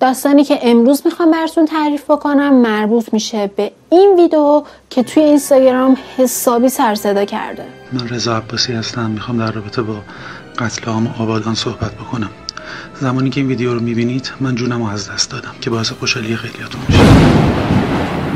داستانی که امروز می‌خوام براتون تعریف بکنم مربوط میشه به این ویدیو که توی اینستاگرام حسابی سر صدا کرده. من رضا عباسی هستم. می‌خوام در رابطه با قتل عام آبادان صحبت بکنم. زمانی که این ویدیو رو می‌بینید من جونم رو از دست دادم که باعث خوشحالی خیلیاتون میشه.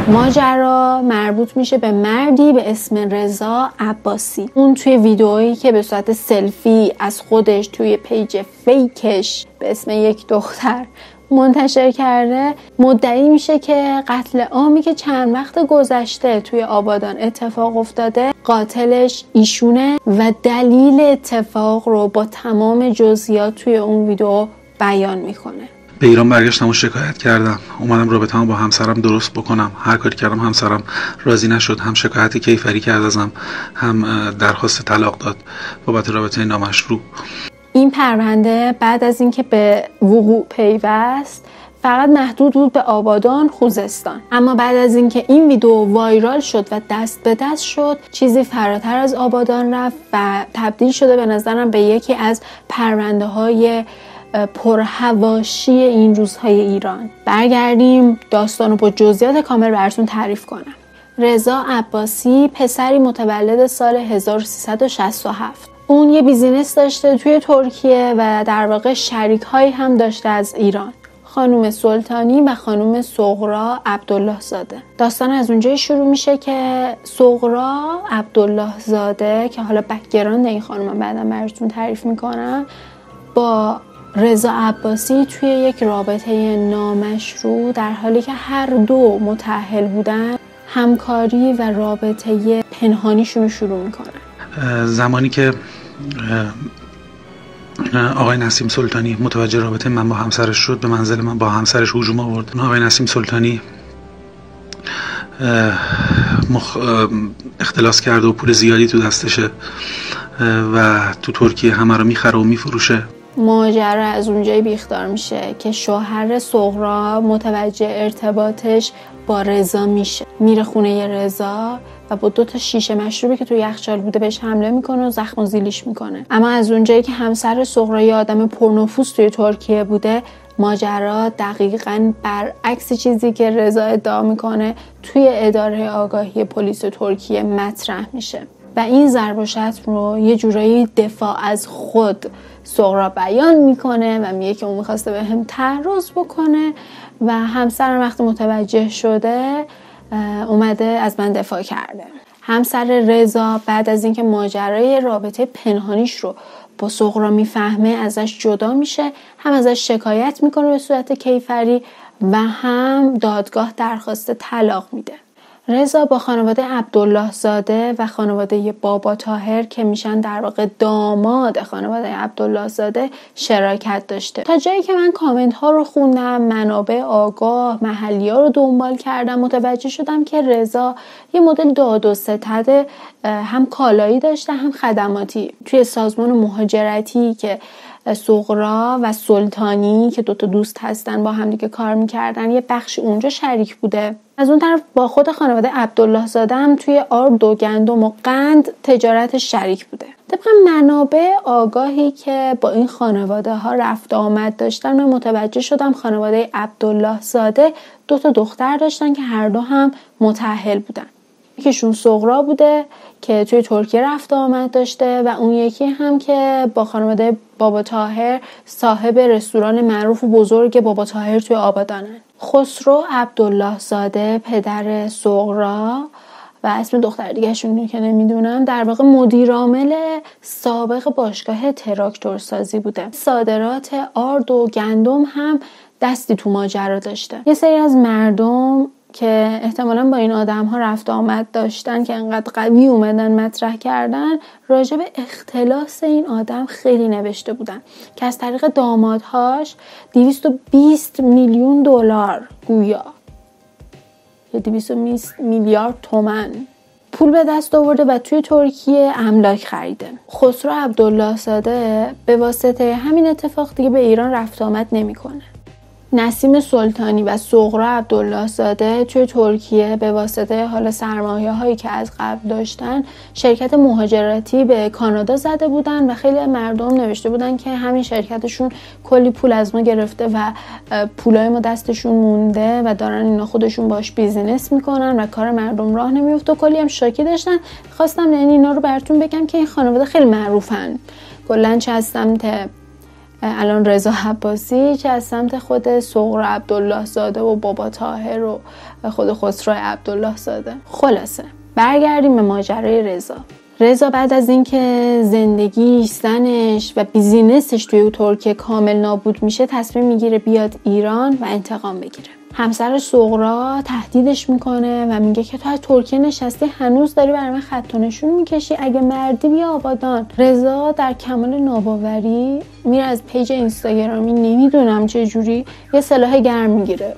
ماجرا مربوط میشه به مردی به اسم رضا عباسی. اون توی ویدئویی که به صورت سلفی از خودش توی page fake ش به اسم یک دختر منتشر کرده مدعی میشه که قتل عامی که چند وقت گذشته توی آبادان اتفاق افتاده قاتلش ایشونه و دلیل اتفاق رو با تمام جزئیات توی اون ویدیو بیان می‌کنه. به ایران برگشتم و شکایت کردم. اومدم رابطه با همسرم درست بکنم. هر کاری کردم همسرم راضی نشد. هم شکایت کیفری کرد ازم هم درخواست طلاق داد بابت رابطه نامشروع. این پرونده بعد از اینکه به وقوع پیوست فقط محدود بود به آبادان خوزستان. اما بعد از اینکه این ویدیو وایرال شد و دست به دست شد چیزی فراتر از آبادان رفت و تبدیل شده به نظرم به یکی از پرونده های پرهواشی این روزهای ایران. برگردیم داستان رو با جزئیات کامل براتون تعریف کنم. رضا عباسی پسری متولد سال 1367 اون یه بیزینس داشته توی ترکیه و در واقع شریک هایی هم داشته از ایران. خانوم سلطانی و خانوم سغرا عبدالله زاده داستان از اونجایی شروع میشه که سغرا عبدالله زاده که حالا بکگراند این خانوم بعدا براتون تعریف می‌کنم با رضا عباسی توی یک رابطه نامشروع در حالی که هر دو متحل بودن همکاری و رابطه پنهانیشون رو شروع می‌کنن. زمانی که آقای نسیم سلطانی متوجه رابطه من با همسرش شد به منزل من با همسرش هجوم آورد. آقای نسیم سلطانی مخ... اختلاس کرده و پول زیادی تو دستشه و تو ترکیه همه رو می‌خره و میفروشه. ماجرا از اونجایی بیختار میشه که شوهر سغرا متوجه ارتباطش با رضا میشه. میره خونه رضا و با دو تا شیشه مشروبی که تو یخچال بوده بهش حمله می‌کنه و زخم زیلیش می‌کنه. اما از اونجایی که همسر سغرا یه آدم پرنفوس توی ترکیه بوده ماجرا دقیقا برعکس چیزی که رضا ادعا می‌کنه توی اداره آگاهی پلیس ترکیه مطرح میشه. و این ضرب و رو یه جورایی دفاع از خود سغرا بیان می‌کنه و میگه که اون می‌خواسته به هم تعرض بکنه و همسرم وقتی متوجه شده اومده از من دفاع کرده. همسر رضا بعد از اینکه ماجرای رابطه پنهانیش رو با سغرا می‌فهمه ازش جدا میشه هم ازش شکایت می‌کنه به صورت کیفری و هم دادگاه درخواست طلاق میده. رضا با خانواده عبدالله زاده و خانواده بابا تاهر که میشن در واقع داماد خانواده عبدالله زاده شراکت داشته. تا جایی که من کامنت ها رو خوندم منابع آگاه محلی ها رو دنبال کردم متوجه شدم که رضا یه مدل داد و ستد هم کالایی داشته هم خدماتی. توی سازمان مهاجرتی که سغرا و سلطانی که دوتا دوست هستن با همدیگه کار می‌کردن یه بخشی اونجا شریک بوده. از اون طرف با خود خانواده عبدالله زاده هم توی آرد و گندم و قند تجارت شریک بوده. طبق منابع آگاهی که با این خانواده ها رفت آمد داشتن من متوجه شدم خانواده عبدالله زاده دو تا دختر داشتن که هر دو هم متحل بودن. یکیشون سغرا بوده که توی ترکیه رفت آمد داشته و اون یکی هم که با خانواده بابا تاهر صاحب رستوران معروف و بزرگ بابا تاهر توی آبادانن. خسرو عبدالله زاده پدر سغرا و اسم دختر دیگهشون که نمی‌دونم در واقع مدیرعامل سابق باشگاه تراکتور سازی بوده. صادرات آرد و گندم هم دستی تو ماجرا داشته. یه سری از مردم که احتمالا با این آدم ها رفت آمد داشتن که انقدر قوی اومدن مطرح کردن راجع به اختلاس این آدم خیلی نوشته بودن که از طریق دامادهاش 220 میلیون دلار گویا. یا 220 میلیارد تومن پول به دست آورده و توی ترکیه املاک خریده. خسرو عبدالله ساده به واسطه همین اتفاق دیگه به ایران رفت آمد نمی‌کنه. نسیم سلطانی و سغرا عبدالله زاده توی ترکیه به واسطه حال سرمایه هایی که از قبل داشتن شرکت مهاجرتی به کانادا زده بودن و خیلی مردم نوشته بودن که همین شرکتشون کلی پول از ما گرفته و پولای ما دستشون مونده و دارن اینا خودشون باش بیزینس می‌کنن و کار مردم راه نمیفته و کلی هم شاکی داشتن. خواستم یعنی اینا رو براتون بگم که این خانواده خیلی معروفن. کلا چه از سمت الان رضا عباسی چه از سمت خود صغری عبدالله زاده و بابا طاهر و خود خسرو عبدالله زاده. خلاصه برگردیم به ماجرای رضا. رضا بعد از اینکه زندگی سنش و business ش توی ترکیه کامل نابود میشه تصمیم می‌گیره بیاد ایران و انتقام بگیره. همسر صغری تهدیدش می‌کنه و میگه که تو از ترکیه نشستی هنوز داری برای من خط نشون می‌کشی. اگه مردی بیا آبادان. رضا در کمال ناباوری میره از page اینستاگرامی نمی‌دونم چه جوری یه سلاح گرم می‌گیره.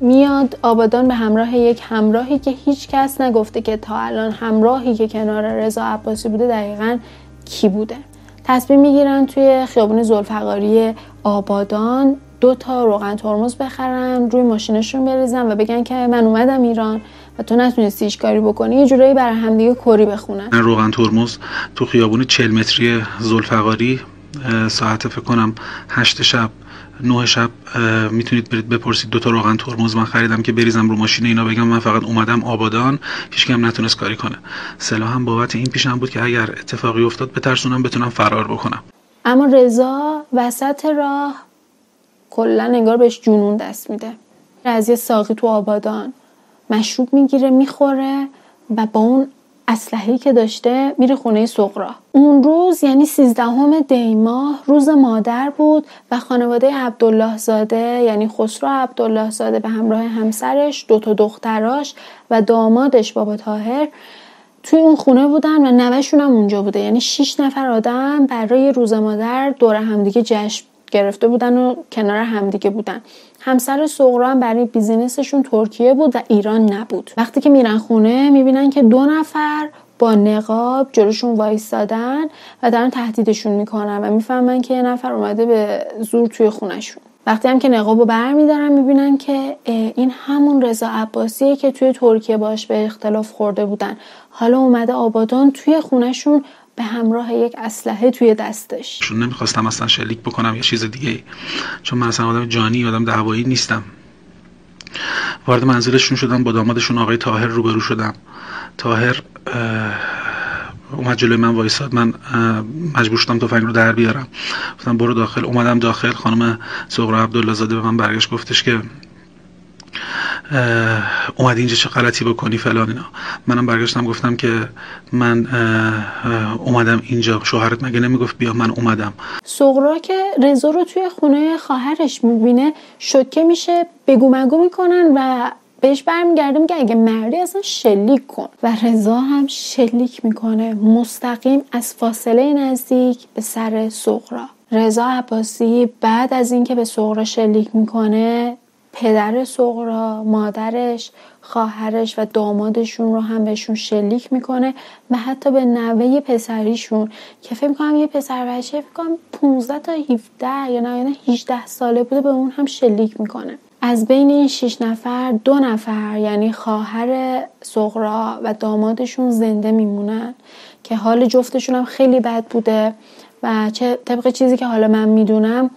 میاد آبادان به همراه یک همراهی که هیچ کس نگفته که تا الان همراهی که کنار رضا عباسی بوده دقیقا کی بوده. تصمیم می‌گیرن توی خیابون زلفقاری آبادان دو تا روغن ترمز بخرن روی ماشینشون بریزن و بگن که من اومدم ایران و تو نتونستی هیچ کاری بکنی یه جورایی برای همدیگه کری بخونن. روغن ترمز تو خیابون 40 متری زلفقاری ساعت فکر کنم هشت شب نه شب می‌تونید برید بپرسید دوتا روغن ترمز من خریدم که بریزم رو ماشین اینا بگم من فقط اومدم آبادان هیچ هم نتونست کاری کنه. سلاح هم بابت این پیشم بود که اگر اتفاقی افتاد بترسونم بتونم فرار بکنم. اما رضا وسط راه کلا انگار بهش جنون دست میده. از یه ساقی تو آبادان. مشروب می‌گیره می‌خوره و با اون اسلحه‌ای که داشته میره خونه سغرا. اون روز یعنی سیزدهم دیماه روز مادر بود و خانواده عبدالله زاده یعنی خسرو عبدالله زاده به همراه همسرش دو تا دختراش و دامادش بابا تاهر توی اون خونه بودن و نوشون هم اونجا بوده. یعنی 6 نفر آدم برای روز مادر دور همدیگه جشن گرفته بودن و کنار همدیگه بودن. همسر سغرا هم برای بیزینسشون ترکیه بود و ایران نبود. وقتی که میرن خونه می‌بینن که دو نفر با نقاب جلوشون وایستادن و دارن تهدیدشون می‌کنن و می‌فهمن که یه نفر اومده به زور توی خونشون وقتی هم که نقاب رو برمیدارن می‌بینن که این همون رضا عباسیه که توی ترکیه باش به اختلاف خورده بودن. حالا اومده آبادان توی خونشون به همراه یک اسلحه توی دستش. چون نمی‌خواستم اصلا شلیک بکنم یه چیز دیگه. چون من اصلا آدم جانی آدم دعوایی نیستم. وارد منزلشون شدم با دامادشون آقای تاهر روبرو شدم. تاهر اومد جلوی من وایساد. من مجبور شدم تفنگ رو در بیارم. گفتم برو داخل. اومدم داخل. خانم سغرا عبدالله زاده به من برگشت گفتش که اومدی اینجا چه غلطی بکنی فلان اینا. منم برگشتم گفتم که من اومدم اینجا. شوهرت مگه نمی‌گفت بیا من اومدم. سغرا که رضا رو توی خونه خواهرش می‌بینه شوکه میشه بگو مگو می‌کنن و بهش برمیگرده میگه اگه مردی اصلا شلیک کن. و رضا هم شلیک می‌کنه. مستقیم از فاصله نزدیک به سر سغرا. رضا عباسی بعد از اینکه به سغرا شلیک می‌کنه پدر سغرا مادرش خواهرش و دامادشون رو هم بهشون شلیک می‌کنه و حتی به نوه پسریشون که فکر می‌کنم یه پسر بچه فکر کنم 15 تا 17 یا نه 18 ساله بوده به اون هم شلیک می‌کنه. از بین این 6 نفر دو نفر یعنی خواهر سغرا و دامادشون زنده میمونن که حال جفتشون هم خیلی بد بوده و چه طبق چیزی که حالا من می‌دونم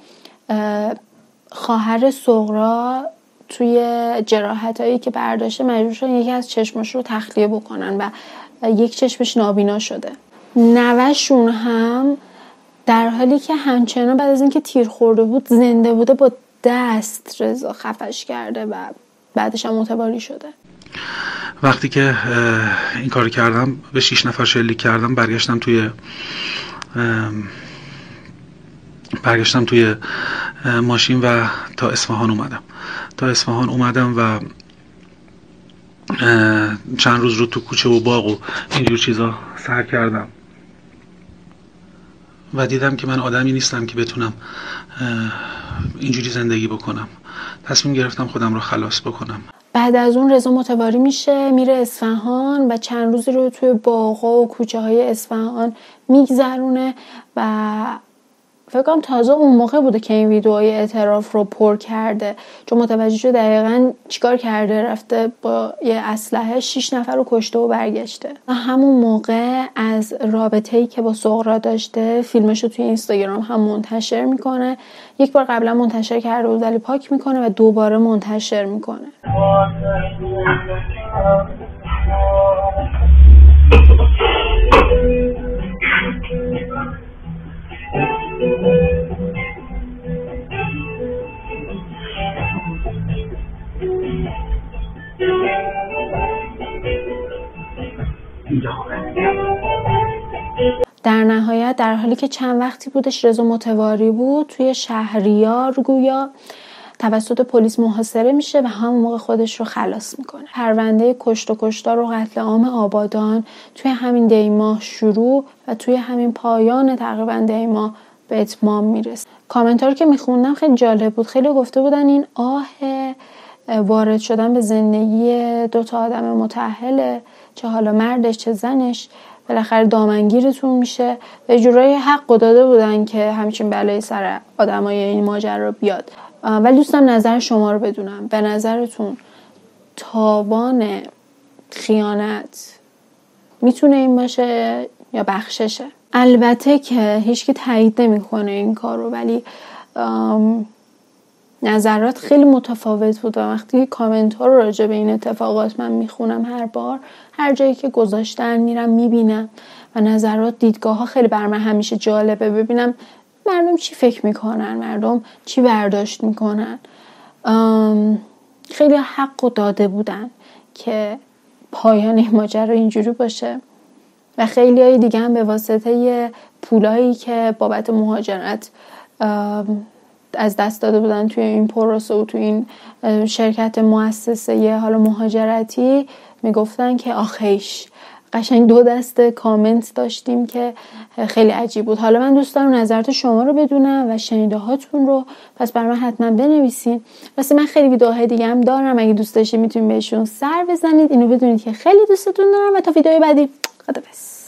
خواهر سغرا توی جراحت هایی که برداشته مجبور شدن یکی از چشماش رو تخلیه بکنن و یک چشمش نابینا شده. نوشون هم در حالی که همچنان بعد از اینکه تیر خورده بود زنده بوده با دست رضا خفش کرده و بعدش هم متوالی شده. وقتی که این کار کردم به شیش نفر شلیک کردم برگشتم توی برگشتم توی ماشین و تا اصفهان اومدم. تا اصفهان اومدم و چند روز رو تو کوچه و باغ و اینجور چیزا سر کردم. و دیدم که من آدمی نیستم که بتونم اینجوری زندگی بکنم. تصمیم گرفتم خودم رو خلاص بکنم. بعد از اون رضا متواری میشه میره اصفهان و چند روزی رو توی باغا و کوچه های اصفهان میگذرونه و فکر کنم تازه اون موقع بوده که این ویدئوی اعتراف رو پر کرده. چون متوجه شده دقیقا چیکار کرده رفته با یه اسلحه شیش نفر رو کشته و برگشته. همون موقع از رابطه ای که با سغرا داشته فیلمش رو توی اینستاگرام هم منتشر می‌کنه. یک بار قبلا منتشر کرده بود ولی پاک می‌کنه و دوباره منتشر می‌کنه. در نهایت در حالی که چند وقتی بودش رضا متواری بود توی شهریار گویا توسط پلیس محاصره میشه و همون موقع خودش رو خلاص می‌کنه. پرونده کشت و کشتار و قتل عام آبادان توی همین دیماه شروع و توی همین پایان تقریبا دیماه به اتمام می‌رسه. کامنت رو که میخوندم خیلی جالب بود. خیلی گفته بودن این آه وارد شدن به زندگی دو تا آدم متحله چه حالا مردش چه زنش بالاخره دامنگیرتون میشه. و جورایی حق داده بودن که همچین بلایی سر آدمای این ماجرا بیاد. ولی دوستم نظر شما رو بدونم. به نظرتون تاوان خیانت می‌تونه این باشه یا بخششه؟ البته که هیچکی تایید نمی‌کنه این کار رو ولی نظرات خیلی متفاوت بود و وقتی کامنت ها رو راجع به این اتفاقات من می‌خونم هر بار هر جایی که گذاشتن میرم می‌بینم و نظرات دیدگاه ها خیلی بر من همیشه جالبه. ببینم مردم چی فکر می‌کنن مردم چی برداشت می‌کنن. خیلی حق و داده بودن که پایان این ماجرا اینجوری باشه و خیلی های دیگه هم به واسطه پولایی که بابت مهاجرت از دست داده بودن توی این پروسه و توی این شرکت مؤسسه یه حالا مهاجرتی می‌گفتن که آخیش قشنگ دو دسته کامنت داشتیم که خیلی عجیب بود. حالا من دوست دارم نظرات شما رو بدونم و شنیده هاتون رو. پس بر من حتما بنویسین. واسه من خیلی ویدیوهای دیگه هم دارم. اگه دوست داشتید می‌تونید بهشون سر بزنید. اینو بدونید که خیلی دوستتون دارم و تا ویدیوی بعدی. خدافظ